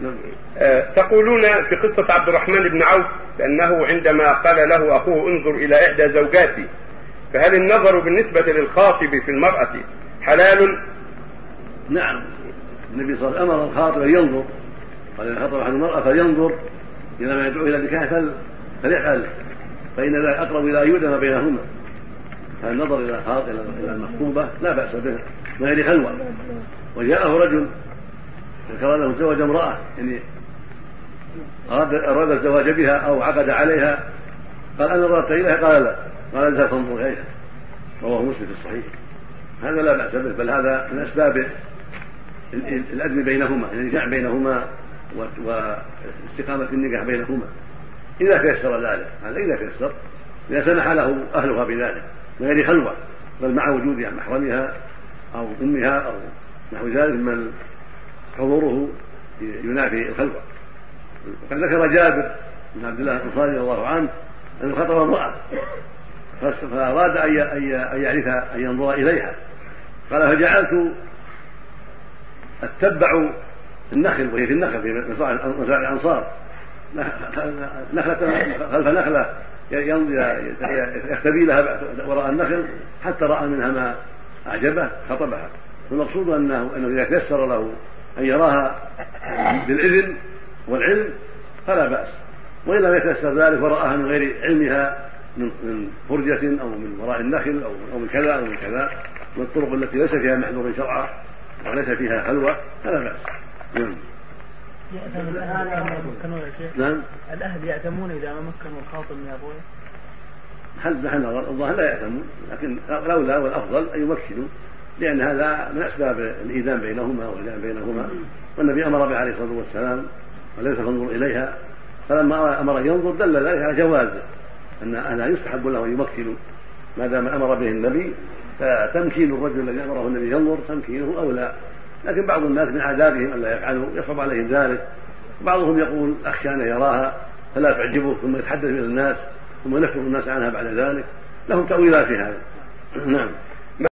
آه، تقولون في قصة عبد الرحمن بن عوف بأنه عندما قال له أخوه انظر إلى إحدى زوجاتي فهل النظر بالنسبة للخاطب في المرأة حلال؟ نعم. النبي صلى الله عليه وسلم أمر الخاطب أن ينظر. قال إذا خطب أحد المرأة فلينظر إلى ما يدعو إلى النكاح فليفعل فإن ذلك أقرب إلى أن يؤذن بينهما. فالنظر إلى إلى المخطوبة لا بأس به من غير خلوة. وجاءه رجل ذكر له تزوج امرأة يعني أراد أراد الزواج بها أو عقد عليها قال أنا نظرت إليها قال لا. قال لا تنظر إليها رواه مسلم في الصحيح. هذا لا بأس به بل هذا من أسباب الأذن بينهما يعني بينهما واستقامة النجاح بينهما. إذا تيسر ذلك هذا إذا تيسر إذا سمح له أهلها بذلك من غير خلوة بل مع وجود محرمها أو أمها أو نحو ذلك من حضوره ينافي الخلوة. وقد ذكر جابر بن عبد الله الانصاري رضي الله عنه انه خطب امرأة. فأراد أن يعرف أن ينظر إليها. قال فجعلت أتبع النخل وهي في النخل في مزارع الأنصار. نخلة خلف نخلة يختبي لها وراء النخل حتى رأى منها ما أعجبه خطبها. والمقصود أنه أنه إذا تيسر له أن يراها بالإذن والعلم فلا بأس وإن لم يتيسر ذلك ورآها من غير علمها من فرجة أو من وراء النخل أو أو من كذا أو من كذا من الطرق التي ليس فيها محذور شرعا وليس فيها خلوة فلا بأس نعم نعم الأهل يأتمون إذا ما مكنوا الخاطب من أبوه هل نحن الظاهر لا يأتمون لكن الأولى والأفضل أن يمكنوا لأن هذا من أسباب الإيذان بينهما والإيذان بينهما. والنبي أمر به عليه الصلاة والسلام وليس تنظر إليها. فلما أمر ينظر دل ذلك على جواز أن أنها يستحب له أن يمكنوا ما دام أمر به النبي. فتمكين الرجل الذي أمره النبي ينظر تمكينه أولى لكن بعض الناس من عذابهم ألا يفعلوا يصعب عليهم ذلك. بعضهم يقول أخشى أن يراها فلا تعجبه ثم يتحدث إلى الناس ثم ينفر الناس عنها بعد ذلك. لهم تأويلات في هذا. نعم.